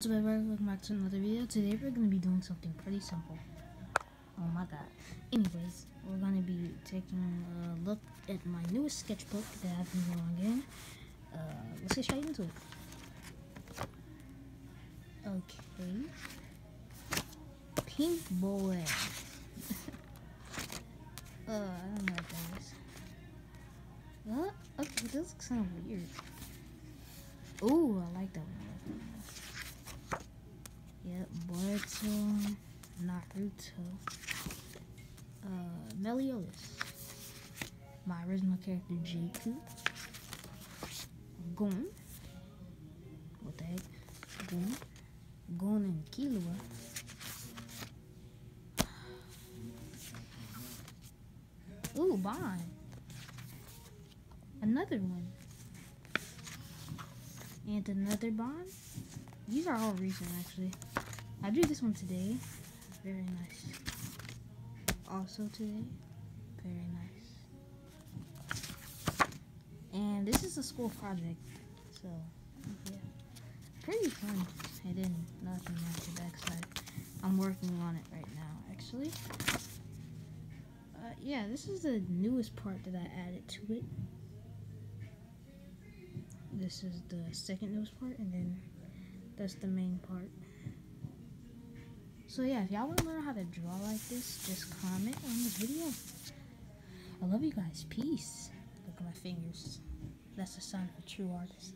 So everybody, welcome back to another video. Today we're to be doing something pretty simple. Oh my god. Anyways, we're to be taking a look at my newest sketchbook that I've been drawing in. Uh, let's get straight into it. Okay. Pink boy. uh, I don't know what? Okay, this looks kind of weird. Ooh, I like that one. Naruto, uh, my original character Jaku, Gon, what the heck, Gon, Gon and Killua, ooh, Bond, another one, and another Bond. These are all recent actually. I drew this one today. Very nice. Also today. Very nice. And this is a school project. So, yeah. Pretty fun. And then nothing on the backside. I'm working on it right now, actually. Uh, yeah, this is the newest part that I added to it. This is the second newest part, and then that's the main part. So yeah, if y'all want to learn how to draw like this, just comment on this video. I love you guys. Peace. Look at my fingers. That's the sign of a true artist.